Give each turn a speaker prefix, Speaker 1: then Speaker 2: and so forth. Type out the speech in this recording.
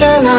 Speaker 1: turn